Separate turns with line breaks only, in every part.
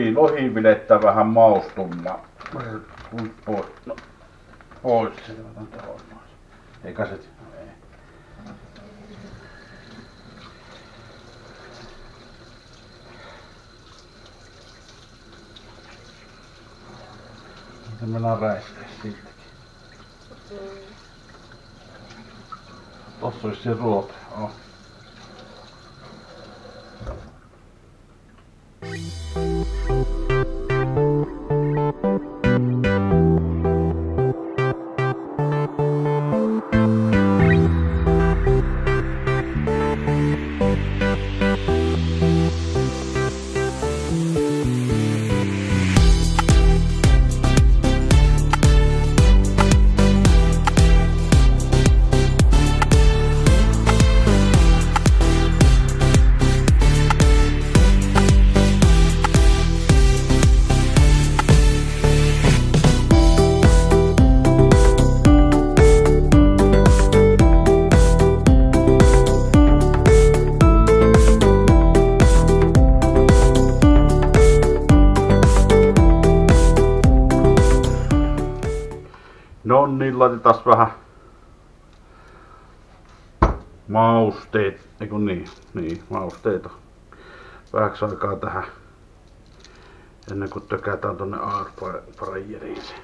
No niin, lohivilettä vähän maustumma. Pois. No, pois. Se otan tuohon noin. Eikä se... Ei. Se mennään räiskeä siltäkin. Tossa olisi se ruote. Oh. No niin, laitetaan vähän mausteet, eiku niin, niin, mausteita vähäksi aikaa tähän ennen kuin tökätään tonne airfryeriin se.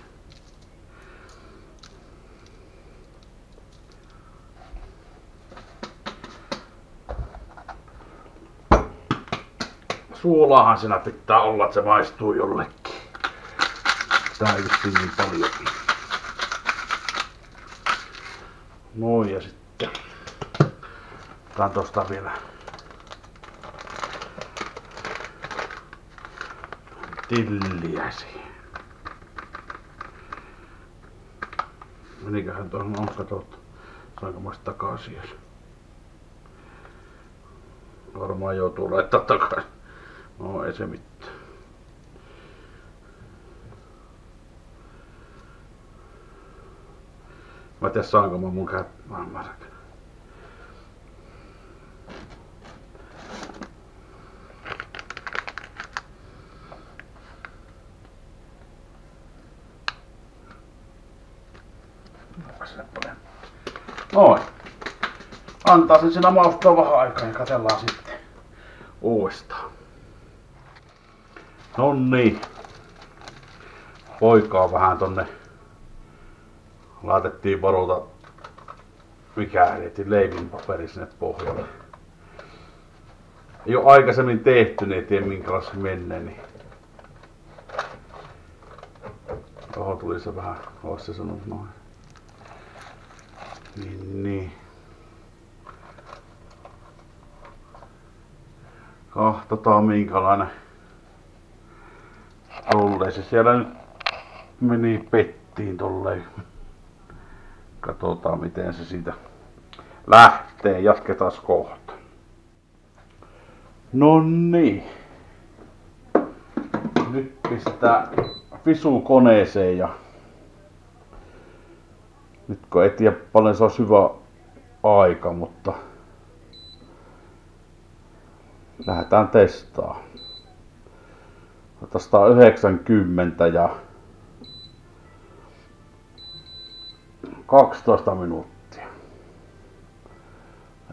Suolaahan siinä pitää olla, että se maistuu jollekin. Tää ei niin paljon. Noin ja sitten otan tosta vielä tilliä siihen. Meniköhän tuohon on katsottu. Saanko mä takaisin jos? Varmaan joutuu laittaa takaisin. No ei se mitään. Mä tiedä saanko mä mun käät maailmansa. Noin. Antaa sen siinä maustua vähän aikaa ja katsellaan sitten uudestaan. No niin. Poikaa vähän tonne laitettiin varota mikä heitti leivin paperi sinne pohjalle. Ei ole aikaisemmin tehty, niin ei tiedä minkälaista menee. Niin. Oho tuli se vähän, olisi se sanonut noin. Niin, niin. Kahtotaan minkälainen tulee. Se siellä nyt meni pettiin tolleen. Katsotaan miten se siitä lähtee. Jatketaan kohta. No niin. Nyt pistää visu koneeseen ja nyt kun ei tiedä paljon se olisi hyvä aika, mutta lähdetään testaa. 190 ja 12 minuuttia.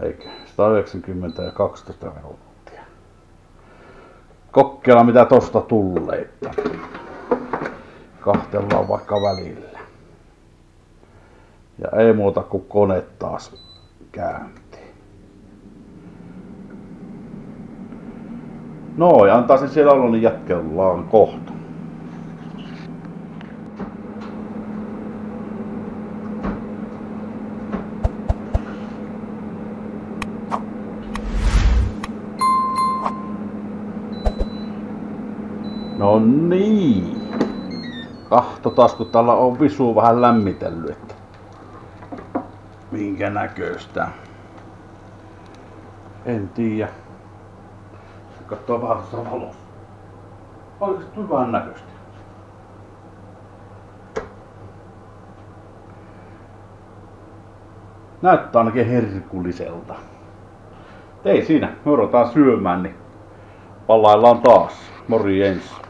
Eikö? 190 ja 12 minuuttia. Kokkeilla mitä tosta tulee. Kahtellaan vaikka välillä. Ja ei muuta kuin kone taas käyntiin. Noin, antaa sen siellä olla, niin jatkellaan kohta. No niin. Kahtotaan, kun täällä on visu vähän lämmitellyt, että minkä näköistä. En tiedä. Katsoo vähän tuossa valossa. Se hyvän näköistä? Näyttää ainakin herkulliselta. Ei siinä, me syömään, niin palaillaan taas. Morjens.